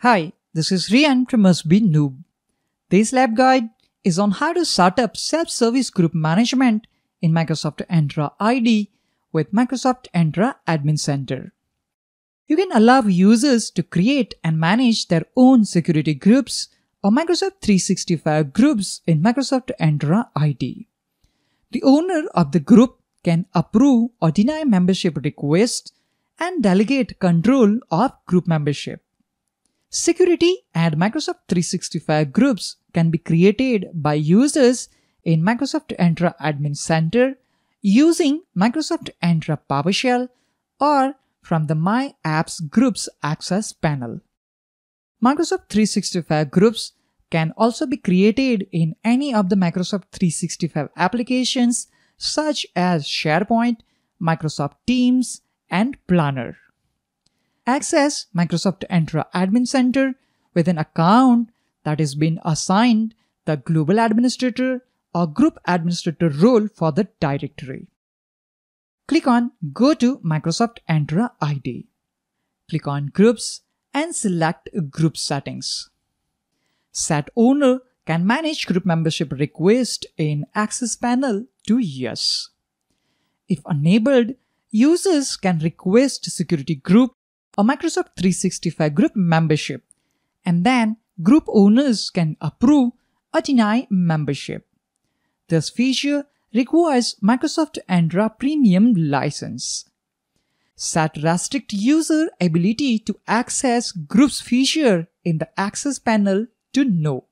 Hi, this is Rian from Must Be Noob. This lab guide is on how to set up self-service group management in Microsoft Entra ID with Microsoft Entra Admin Center. You can allow users to create and manage their own security groups or Microsoft 365 groups in Microsoft Entra ID. The owner of the group can approve or deny membership requests and delegate control of group membership. Security and Microsoft 365 groups can be created by users in Microsoft Entra Admin Center using Microsoft Entra PowerShell or from the My Apps Groups Access panel. Microsoft 365 groups can also be created in any of the Microsoft 365 applications such as SharePoint, Microsoft Teams, and Planner. Access Microsoft Entra Admin Center with an account that has been assigned the Global Administrator or Group Administrator role for the directory. Click on Go to Microsoft Entra ID. Click on Groups and select Group Settings. Set Owner can manage group membership request in Access Panel to Yes. If enabled, users can request security group or Microsoft 365 group membership, and then group owners can approve or deny membership. This feature requires Microsoft Entra Premium license. Set restrict user ability to access groups feature in the access panel to no.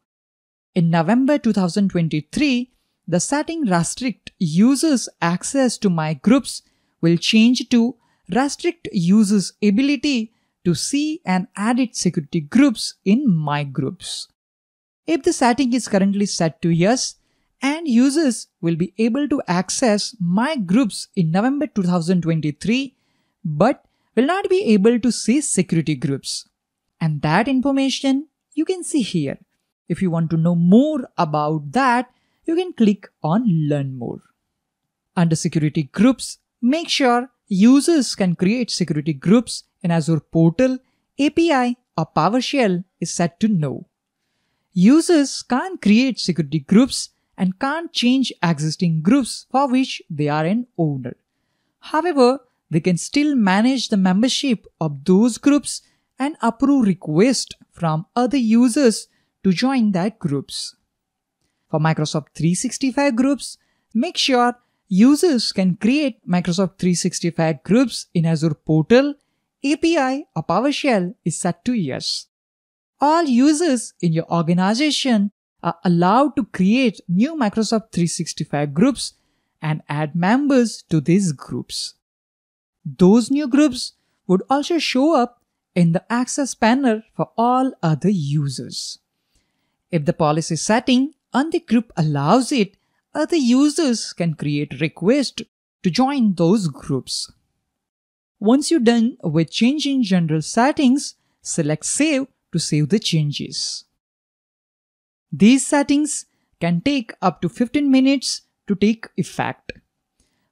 In November 2023, the setting restrict users access to my groups will change to restrict users ability to see and edit security groups in my groups. If the setting is currently set to yes, and users will be able to access my groups in November 2023, but will not be able to see security groups. And that information you can see here. If you want to know more about that, you can click on learn more. Under security groups, make sure users can create security groups in Azure portal, API or PowerShell is set to no. Users can't create security groups and can't change existing groups for which they are an owner. However, they can still manage the membership of those groups and approve requests from other users to join their groups. For Microsoft 365 groups, make sure users can create Microsoft 365 groups in Azure portal, API or PowerShell is set to yes. All users in your organization are allowed to create new Microsoft 365 groups and add members to these groups. Those new groups would also show up in the access panel for all other users. If the policy setting on the group allows it, other users can create requests to join those groups. Once you're done with changing general settings, select Save to save the changes. These settings can take up to 15 minutes to take effect.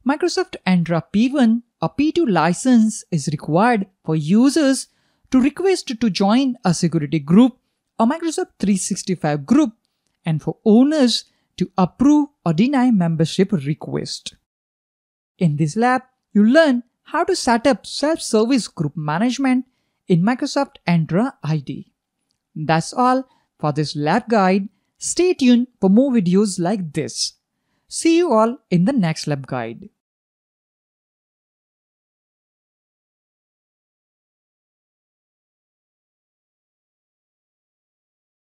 Microsoft Entra P1 or P2 license is required for users to request to join a security group or Microsoft 365 group and for owners to approve or deny membership request. In this lab, you learn how to set up self-service group management in Microsoft Entra ID. That's all for this lab guide. Stay tuned for more videos like this. See you all in the next lab guide.